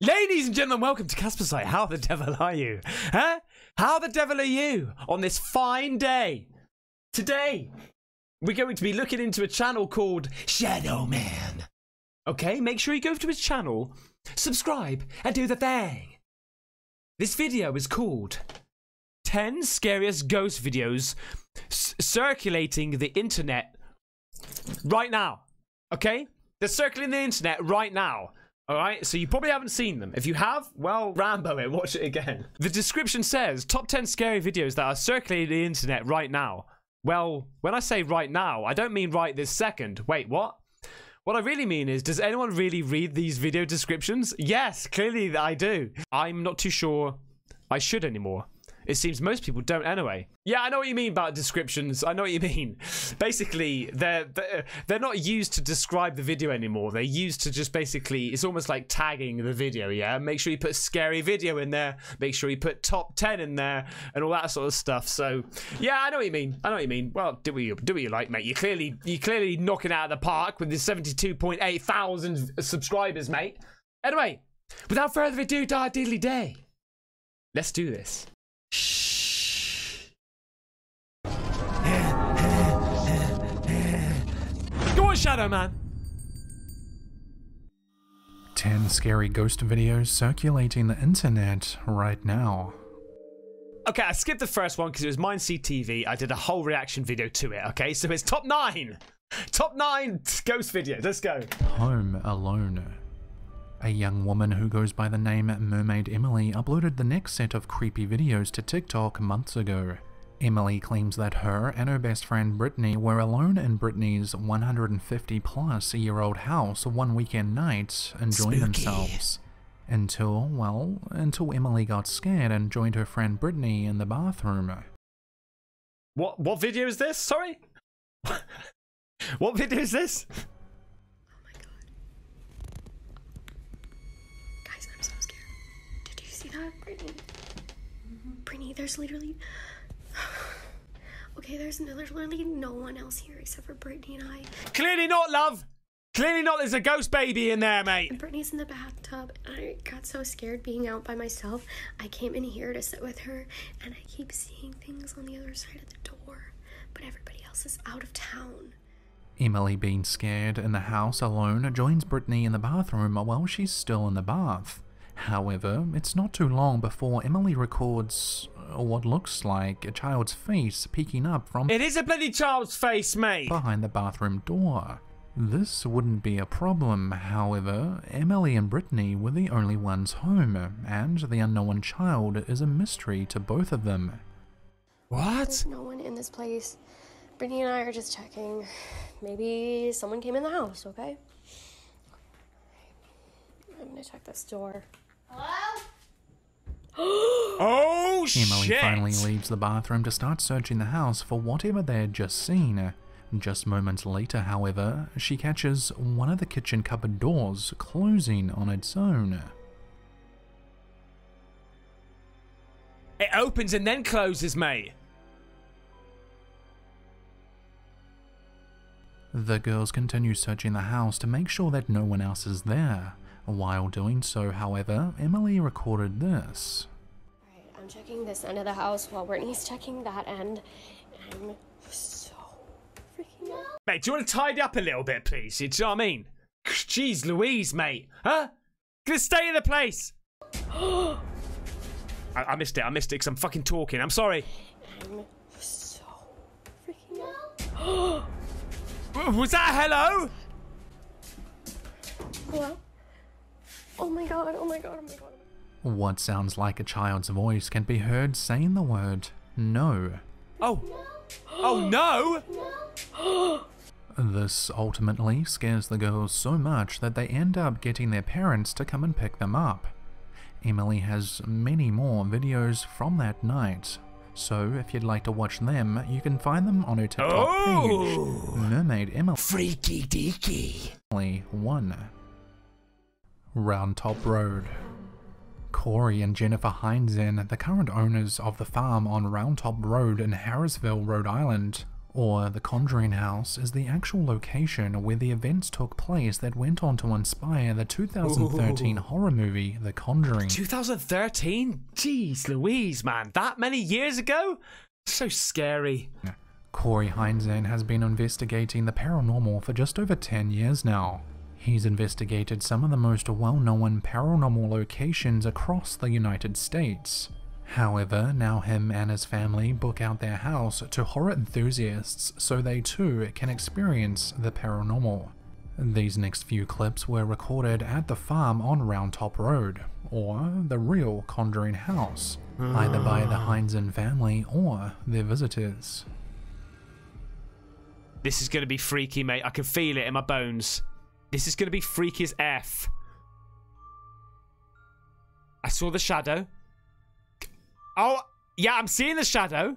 Ladies and gentlemen, welcome to Caspersight. How the devil are you? Huh? How the devil are you on this fine day? Today, we're going to be looking into a channel called Shadow Man. Okay, make sure you go to his channel, subscribe, and do the thing. This video is called 10 Scariest Ghost Videos Circulating the Internet right now. Okay? They're circling the internet right now. All right, so you probably haven't seen them. If you have, well, Rambo it, watch it again. The description says top 10 scary videos that are circulating the internet right now. Well, when I say right now, I don't mean right this second. Wait, what? What I really mean is, does anyone really read these video descriptions? Yes, clearly I do. I'm not too sure I should anymore. It seems most people don't anyway. Yeah, I know what you mean about descriptions. I know what you mean. Basically, they're they're not used to describe the video anymore. They're used to just basically it's almost like tagging the video, yeah? Make sure you put scary video in there, make sure you put top 10 in there and all that sort of stuff. So, yeah, I know what you mean. I know what you mean. Well, do what you do what you like, mate. You clearly you clearly knocking out of the park with the 72.8 thousand subscribers, mate. Anyway, without further ado, da diddly day. Let's do this. Shh. Go on, Shadow Man. 10 scary ghost videos circulating the internet right now. Okay, I skipped the first one because it was Mine CTV. I did a whole reaction video to it, okay? So it's top nine. Top nine ghost videos. Let's go. Home Alone. A young woman who goes by the name Mermaid Emily uploaded the next set of creepy videos to TikTok months ago. Emily claims that her and her best friend Brittany were alone in Brittany's 150 plus year old house one weekend night enjoying Spooky. themselves. Until, well, until Emily got scared and joined her friend Brittany in the bathroom. What what video is this? Sorry? what video is this? Uh, Brittany. Brittany, there's literally. okay, there's literally no one else here except for Brittany and I. Clearly not, love! Clearly not, there's a ghost baby in there, mate. And Brittany's in the bathtub, and I got so scared being out by myself. I came in here to sit with her, and I keep seeing things on the other side of the door, but everybody else is out of town. Emily, being scared in the house alone, joins Brittany in the bathroom while she's still in the bath. However, it's not too long before Emily records uh, what looks like a child's face peeking up from It is a bloody child's face, mate! Behind the bathroom door. This wouldn't be a problem, however, Emily and Brittany were the only ones home, and the unknown child is a mystery to both of them. What? There's no one in this place. Brittany and I are just checking. Maybe someone came in the house, okay? I'm gonna check this door. Hello? oh Emily shit! finally leaves the bathroom to start searching the house for whatever they had just seen. Just moments later, however, she catches one of the kitchen cupboard doors closing on its own. It opens and then closes, mate. The girls continue searching the house to make sure that no one else is there. While doing so, however, Emily recorded this. Alright, I'm checking this end of the house while Brittany's checking that end. I'm so freaking out. Mate, do you want to tidy up a little bit, please? You know what I mean? Jeez Louise, mate. Huh? Gonna stay in the place. I, I, missed it. I missed it because I'm fucking talking. I'm sorry. I'm so freaking out. Was that hello? Hello? Oh my god, oh my god, oh my god. What sounds like a child's voice can be heard saying the word no. Oh. Oh no! This ultimately scares the girls so much that they end up getting their parents to come and pick them up. Emily has many more videos from that night, so if you'd like to watch them, you can find them on her TikTok oh! page, Mermaid Emily. Freaky deaky. 1. Round Top Road. Corey and Jennifer Heinzen, the current owners of the farm on Round Top Road in Harrisville, Rhode Island, Or the Conjuring House is the actual location where the events took place that went on to inspire the 2013 Ooh. horror movie The Conjuring. 2013? Jeez Louise, man. That many years ago? So scary. Corey Heinzen has been investigating the paranormal for just over 10 years now. He's investigated some of the most well-known paranormal locations across the United States. However, now him and his family book out their house to horror enthusiasts so they too can experience the paranormal. These next few clips were recorded at the farm on Round Top Road, or the real Conjuring House, either by the Heinzen family or their visitors. This is going to be freaky, mate. I can feel it in my bones. This is going to be freaky as F. I saw the shadow. Oh, yeah, I'm seeing the shadow.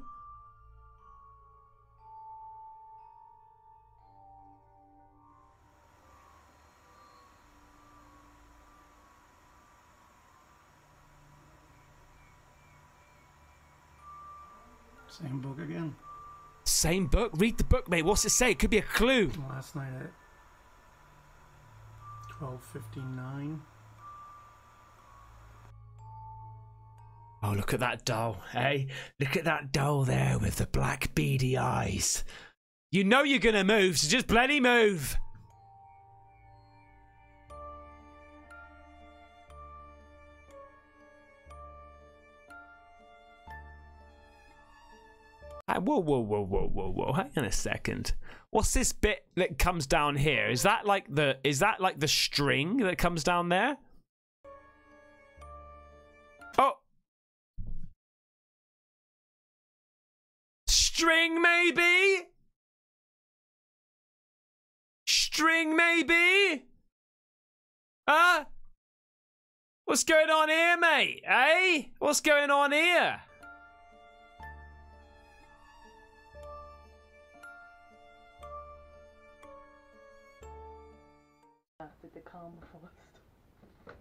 Same book again. Same book? Read the book, mate. What's it say? It could be a clue. Last night. 1259. Oh, look at that doll, hey? Look at that doll there with the black beady eyes. You know you're gonna move, so just bloody move! Whoa, whoa, whoa, whoa, whoa, whoa! Hang on a second. What's this bit that comes down here? Is that like the is that like the string that comes down there? Oh, String, maybe? String, maybe? Huh? What's going on here, mate? Eh? What's going on here? Did the calm first?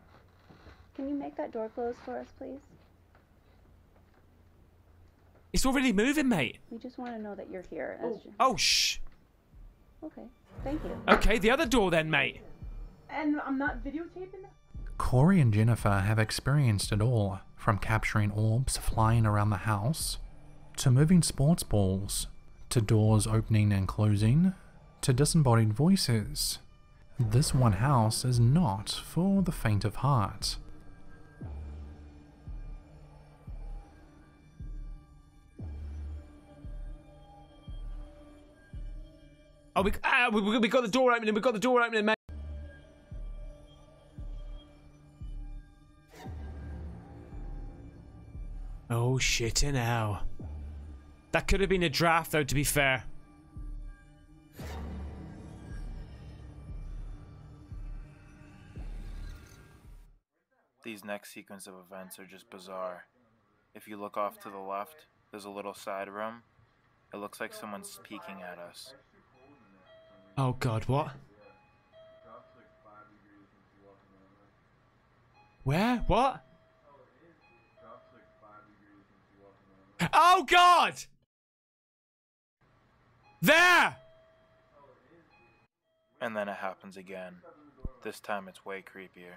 Can you make that door close for us, please? It's already moving, mate. We just want to know that you're here. Oh. As ju- Oh, shh. Okay, thank you. Okay, the other door then, mate. And I'm not videotaping that? Corey and Jennifer have experienced it all, from capturing orbs flying around the house, to moving sports balls, to doors opening and closing, to disembodied voices. This one house is not for the faint of heart. Oh, we, ah, we, we got the door opening. We got the door opening, mate. Oh, shit hell. That could have been a draft, though, to be fair. These next sequence of events are just bizarre. If you look off to the left, there's a little side room. It looks like someone's peeking at us. Oh, God, what? Where? What? Oh, God! There! And then it happens again. This time it's way creepier.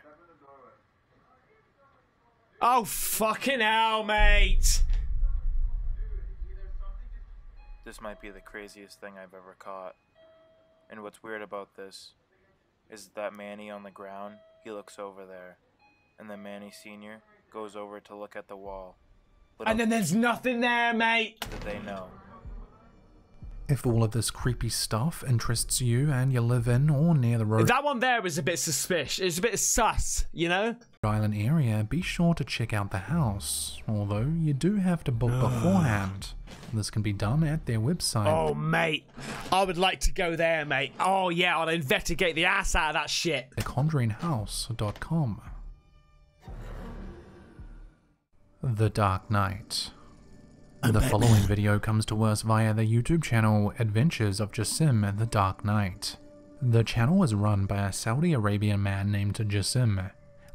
Oh, fucking hell, mate! This might be the craziest thing I've ever caught. And what's weird about this is that Manny on the ground, he looks over there. And then Manny Sr. goes over to look at the wall. Little And then there's nothing there, mate. did they know. If all of this creepy stuff interests you and you live in or near the Rhode. That one there was a bit suspicious. It's a bit sus, you know? Island area, be sure to check out the house, although you do have to book ah. beforehand. This can be done at their website. Oh, mate. I would like to go there, mate. Oh, yeah, I'll investigate the ass out of that shit. theconjuringhouse.com. The Dark Knight. The following video comes to us via the YouTube channel Adventures of Jassim the Dark Knight. The channel is run by a Saudi Arabian man named Jassim.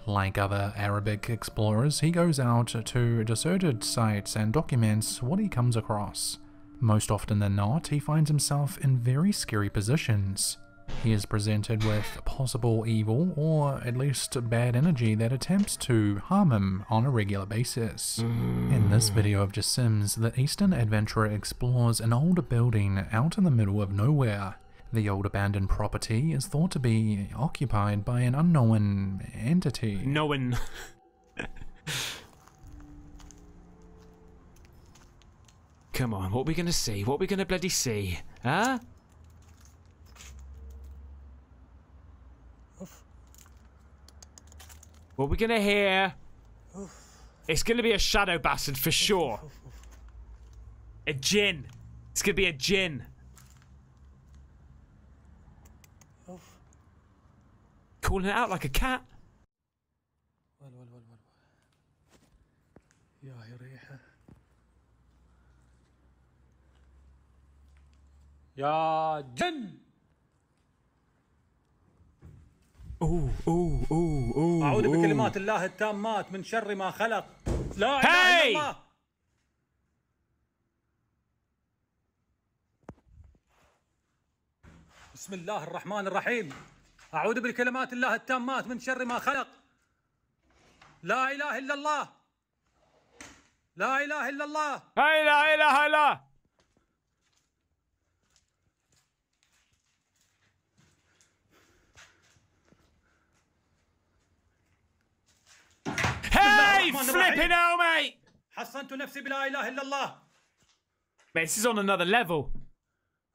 Like other Arabic explorers, he goes out to deserted sites and documents what he comes across. Most often than not, he finds himself in very scary positions. He is presented with possible evil or at least bad energy that attempts to harm him on a regular basis. In this video of Jassim's, the Eastern adventurer explores an old building out in the middle of nowhere. The old abandoned property is thought to be occupied by an unknown entity. No one. Come on, what are we gonna see? What are we gonna bloody see? Huh? What are we gonna hear? It's gonna be a shadow bastard for sure. A djinn. It's gonna be a djinn. calling it out like a cat. ويل ويل ويل ويل ياهي ريحة. يا جن. أوه أوه أوه أوه أعوذ بكلمات الله التامات من شر ما خلق. لا إله إلا الله. بسم الله الرحمن الرحيم. أعوذ بكلمات الله التامات من شر ما خلق لا إله إلا الله لا إله إلا الله Hey, la, la, la. Hey, flipping hell, mate! حصنت نفسي بلا إله إلا الله Mate, this is on another level.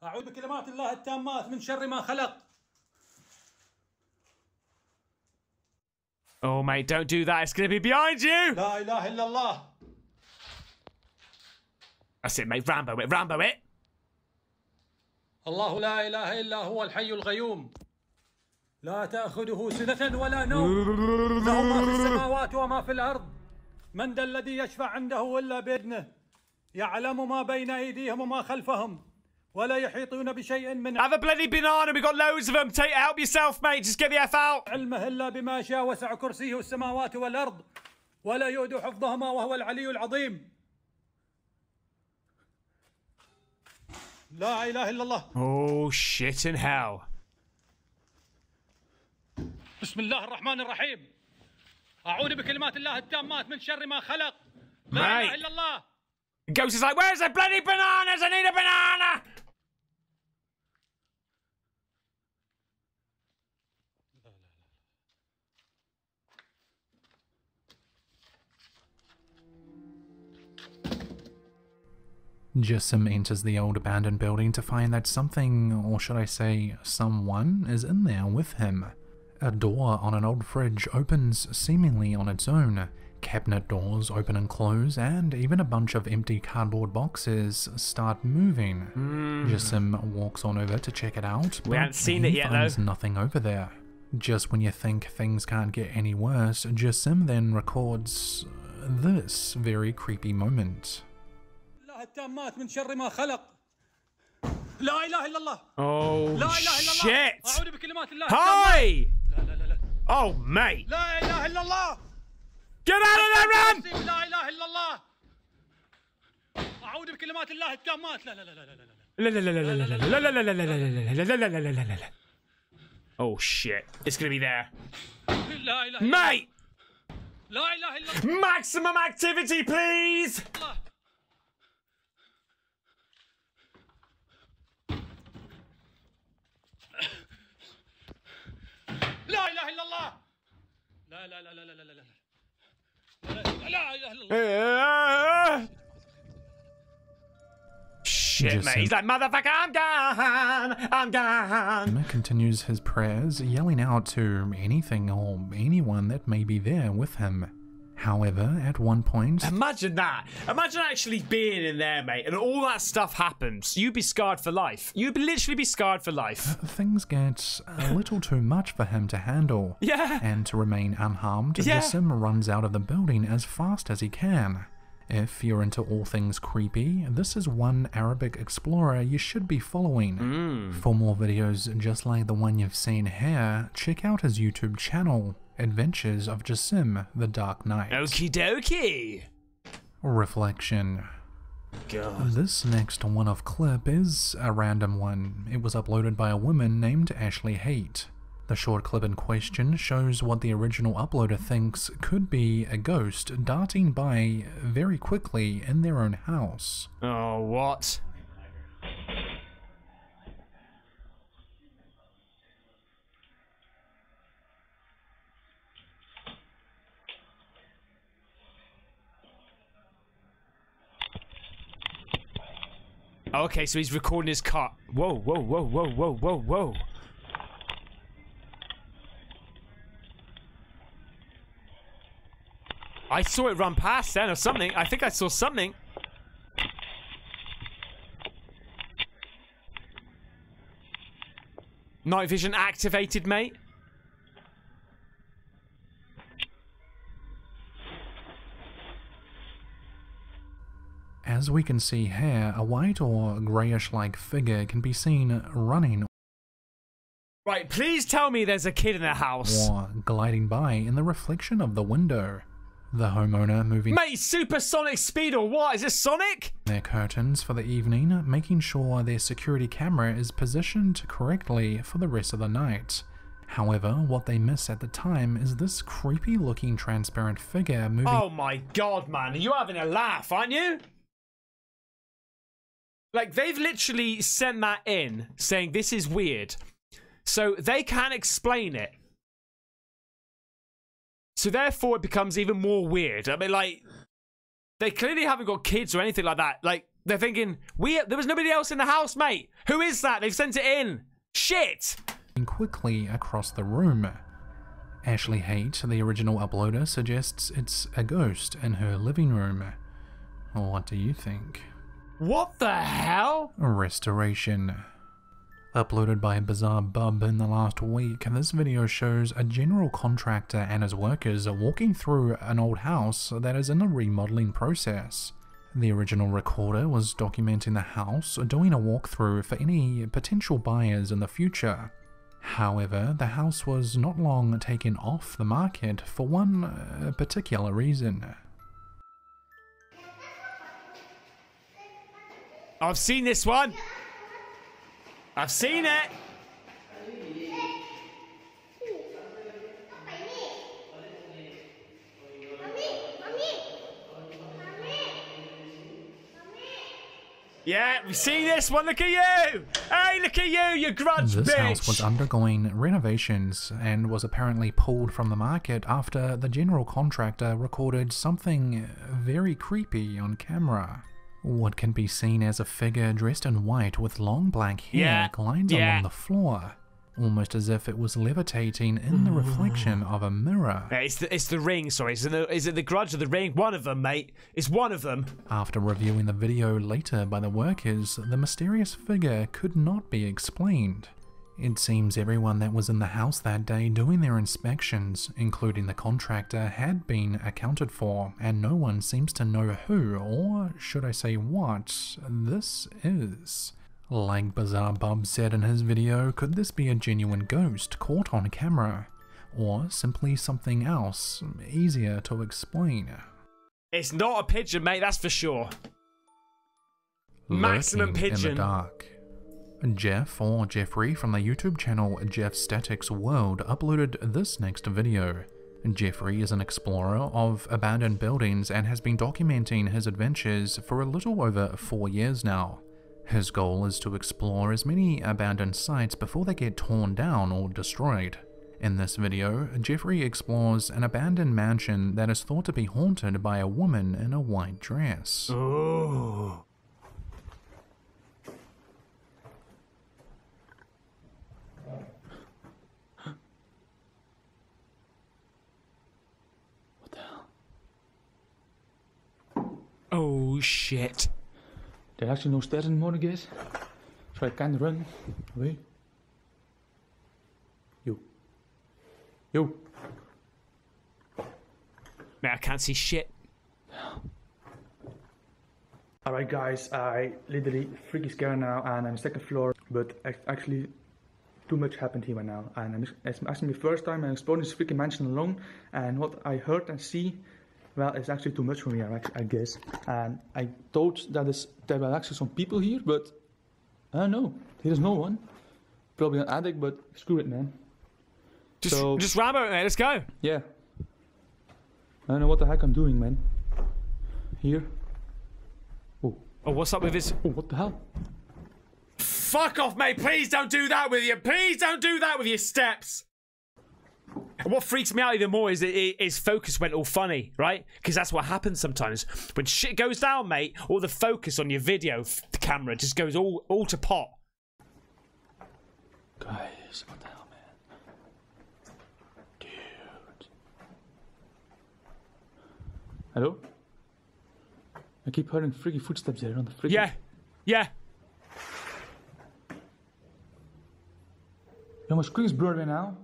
أعوذ بكلمات الله التامات من شر ما خلق Oh, mate, don't do that. It's going to be behind you. إله إلا الله That's it, mate. Rambo it, Rambo it. الله لا إله إلا هو الحي القيوم لا تأخذه سنة ولا نوم له ما في السماوات وما في الأرض من ذا الذي يشفع عنده إلا بإذنه يعلم ما بين أيديهم وما خلفهم ولا يحيطون بشيء من Have a bloody banana. We've got loads of them. Take help yourself, mate. Just get the F out. علمه إلا بما شاء وسع كرسيه السماوات والأرض ولا يؤد حفظهما وهو العلي العظيم لا إله إلا الله Oh, shit in hell. بسم الله الرحمن الرحيم أعوذ بكلمات الله التامات من شر ما خلق لا. إله إلا الله Ghost is like, where's the bloody bananas? I need a banana. Jassim enters the old abandoned building to find that something, or should I say, someone, is in there with him. A door on an old fridge opens seemingly on its own. Cabinet doors open and close, and even a bunch of empty cardboard boxes start moving. Hmm. Jassim walks on over to check it out. We haven't seen it yet, finds though. nothing over there. Just when you think things can't get any worse, Jassim then records this very creepy moment. التامات من شر ما خلق لا اله الا الله اوه لا اله الا الله shit. اعوذ بكلمات الله هاي لا لا لا لا ماي لا اله الا الله Get out of there, man! لا اله الا الله اعوذ بكلمات الله التامات لا لا لا لا لا لا لا لا لا لا لا لا لا لا لا لا لا لا لا Oh shit. It's gonna be there. Mate! Maximum activity, please! لا لا لا لا لا لا لا لا لا لا اله الا الله Shit, Just mate. He's like, motherfucker, I'm done. I'm done. Emma continues his prayers, yelling out to anything or anyone that may be there with him. However, at one point, Imagine that. Imagine actually being in there, mate, and all that stuff happens. You'd be scarred for life. You'd literally be scarred for life. Uh, things get a little too much for him to handle. Yeah. And to remain unharmed, Yeah. sim runs out of the building as fast as he can. If you're into all things creepy, this is one Arabic explorer you should be following. Hmm. For more videos just like the one you've seen here, check out his YouTube channel, Adventures of Jassim the Dark Knight. Okie dokie. Reflection. God. This next one off clip is a random one. It was uploaded by a woman named Ashley Haight. The short clip in question shows what the original uploader thinks could be a ghost darting by very quickly in their own house. Oh, what? Okay, so he's recording his car. Whoa, whoa, whoa, whoa, whoa, whoa, whoa. I saw it run past then or something. I think I saw something. Night vision activated, mate. As we can see here, a white or greyish like figure can be seen running Right, please tell me there's a kid in the house. or gliding by in the reflection of the window. The homeowner moving Mate, supersonic speed or what? Is this Sonic? their curtains for the evening, making sure their security camera is positioned correctly for the rest of the night. However, what they miss at the time is this creepy looking transparent figure moving Oh my god, man. are You're having a laugh, aren't you? Like, they've literally sent that in saying this is weird. So they can't explain it. So therefore, it becomes even more weird. I mean, like, they clearly haven't got kids or anything like that. Like, they're thinking, we there was nobody else in the house, mate. Who is that? They've sent it in. Shit. quickly across the room. Ashley Haight, the original uploader, suggests it's a ghost in her living room. What do you think? What the hell? Restoration. Uploaded by Bizarre Bub in the last week, this video shows a general contractor and his workers walking through an old house that is in a remodeling process. The original recorder was documenting the house, doing a walkthrough for any potential buyers in the future. However, the house was not long taken off the market for one uh, particular reason. I've seen this one. I've seen it. Yeah, we see this one. Look at you. Hey, look at you, you grudge This bitch. house was undergoing renovations and was apparently pulled from the market after the general contractor recorded something very creepy on camera. What can be seen as a figure dressed in white with long black hair Yeah, glides yeah. along the floor, almost as if it was levitating in the reflection of a mirror. Yeah, it's the it's the ring. Sorry, is it the, is it the grudge or the ring? One of them, mate. It's one of them. After reviewing the video later by the workers, the mysterious figure could not be explained. It seems everyone that was in the house that day doing their inspections, including the contractor, had been accounted for, and no one seems to know who, or should I say what, this is. Like Bizarre Bob said in his video, could this be a genuine ghost caught on camera? Or simply something else, easier to explain? It's not a pigeon, mate. That's for sure. Maximum lurking in the dark. Jeff or Jeffrey from the YouTube channel Jeff Statics World uploaded this next video. Jeffrey is an explorer of abandoned buildings and has been documenting his adventures for a little over four years now. His goal is to explore as many abandoned sites before they get torn down or destroyed. In this video, Jeffrey explores an abandoned mansion that is thought to be haunted by a woman in a white dress. Oh. Oh shit. There are actually no stairs in the morning gate, so I can't run away. You. You. Man, I can't see shit. Alright guys, I literally freaky scared now and I'm second floor, but actually too much happened here right now. And I'm, it's actually my first time I'm exploring this freaking mansion alone and what I heard and see well, it's actually too much for me, I guess. And I thought that is, there were actually some people here, but I don't know. There's no one. Probably an addict, but screw it, man. Just, So- just Rambo, mate. Let's go. Yeah. I don't know what the heck I'm doing, man. Here. Oh, Oh, what's up with this? oh, what the hell? Fuck off, mate. Please don't do that with you. Please don't do that with your steps. And what freaks me out even more is that his focus went all funny, right? Because that's what happens sometimes when shit goes down, mate. All the focus on your video f- camera just goes all all to pot. Guys, what the hell, man? Dude. Hello? I keep hearing freaky footsteps there on the freaking. Yeah, yeah. My screen's right now.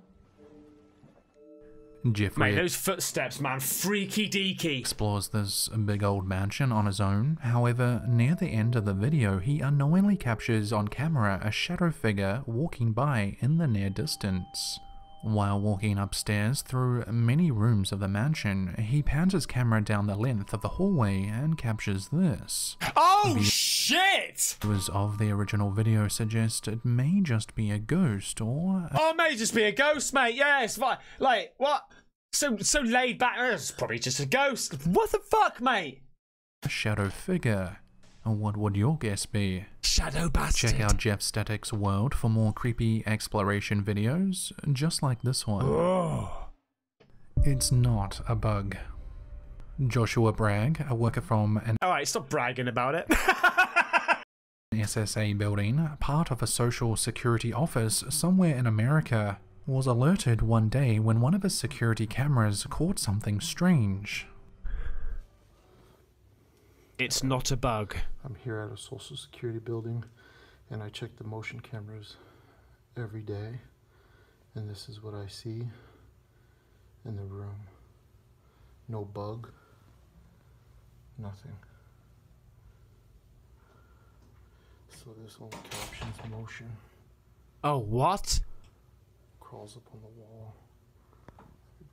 Jeffrey Mate, those footsteps, man, freaky deaky. explores this big old mansion on his own. However, near the end of the video, he unknowingly captures on camera a shadow figure walking by in the near distance. While walking upstairs through many rooms of the mansion, he pans his camera down the length of the hallway and captures this. Oh shit! Was of the original video suggest it may just be a ghost or Oh, it may just be a ghost, mate. Yeah, it's fine. Like what? So so laid back. uh, It's probably just a ghost. What the fuck, mate? A shadow figure. And what would your guess be? Shadow bastard. Check out Jeff Static's world for more creepy exploration videos, just like this one. Oh. It's not a bug. Joshua Bragg, a worker from an All right, stop bragging about it. SSA building, part of a social security office somewhere in America, was alerted one day when one of his security cameras caught something strange. it's not a bug. I'm here at a social security building and I check the motion cameras every day and this is what I see in the room. No bug. Nothing. So this one captions motion. Oh, what? Crawls up on the wall.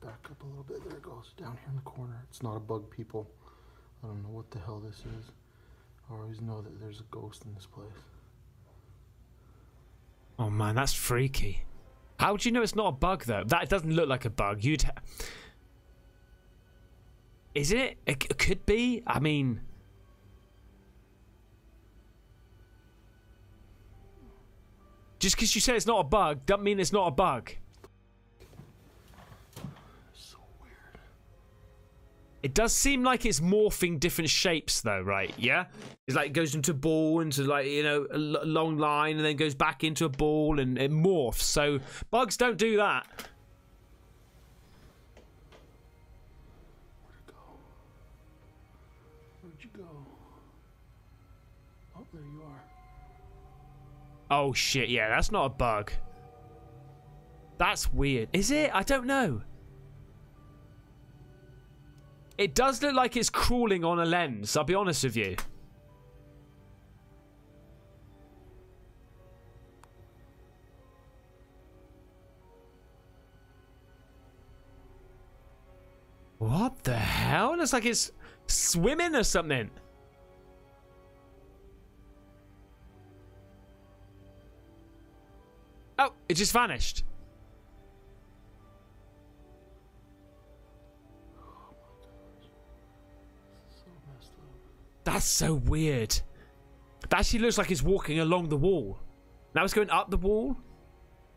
Back up a little bit. There it goes. Down here in the corner. It's not a bug, people. I don't know what the hell this is. I always know that there's a ghost in this place. Oh man, that's freaky. How would you know it's not a bug though? That doesn't look like a bug. You'd. Is it? It c- could be. I mean. Just because you say it's not a bug, doesn't mean it's not a bug. So weird. It does seem like it's morphing different shapes, though, right? Yeah, it's like it goes into ball, into like you know a long line, and then goes back into a ball, and it morphs. So bugs don't do that. Oh shit! Yeah, that's not a bug. That's weird. Is it? I don't know. It does look like it's crawling on a lens. I'll be honest with you. What the hell? It looks like it's swimming or something. Oh, it just vanished. That's so weird. That actually looks like it's walking along the wall. Now it's going up the wall.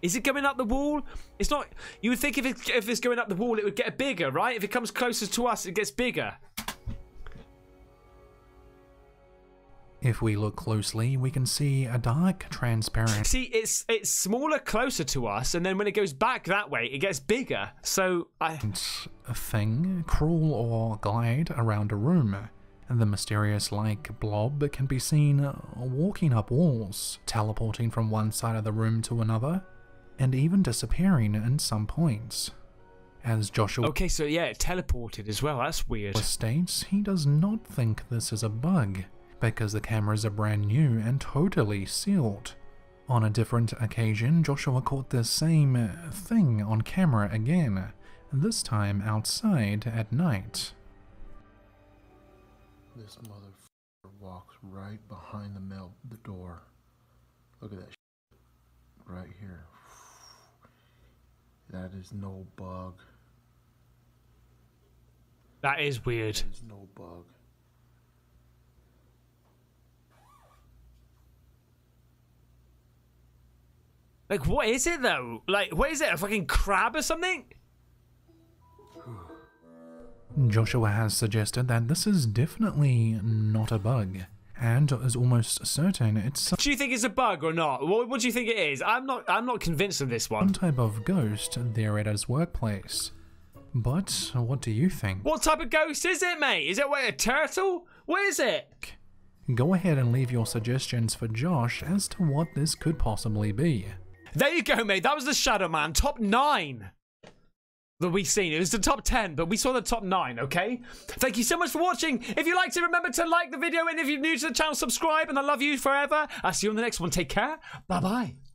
Is it going up the wall? It's not. You would think if if it's going up the wall, it would get bigger, right? If it comes closer to us, it gets bigger. If we look closely, we can see a dark, transparent See, it's it's smaller closer to us, and then when it goes back that way, it gets bigger. So I. thing crawl or glide around a room. And the mysterious like blob can be seen walking up walls, teleporting from one side of the room to another, and even disappearing in some points. As Joshua Okay, so yeah, it teleported as well. That's weird. states, he does not think this is a bug, because the cameras are brand new and totally sealed. On a different occasion, Joshua caught the same thing on camera again, this time outside at night. This motherfucker walks right behind the mail the door. Look at that right here. That is no bug. That is weird. There's no bug. Like, what is it though? Like, what is it? A fucking crab or something? Joshua has suggested that this is definitely not a bug, and is almost certain it's some Do you think it's a bug or not? What, what do you think it is? I'm not. I'm not convinced of this one. type of ghost there at his workplace. But what do you think? What type of ghost is it, mate? Is it what, a turtle? What is it? Go ahead and leave your suggestions for Josh as to what this could possibly be. There you go, mate. That was the Shadow Man top nine that we've seen. It was the top 10, but we saw the top 9, okay? Thank you so much for watching. If you liked it, remember to like the video, and if you're new to the channel, subscribe, and I love you forever. I'll see you on the next one. Take care. Bye-bye.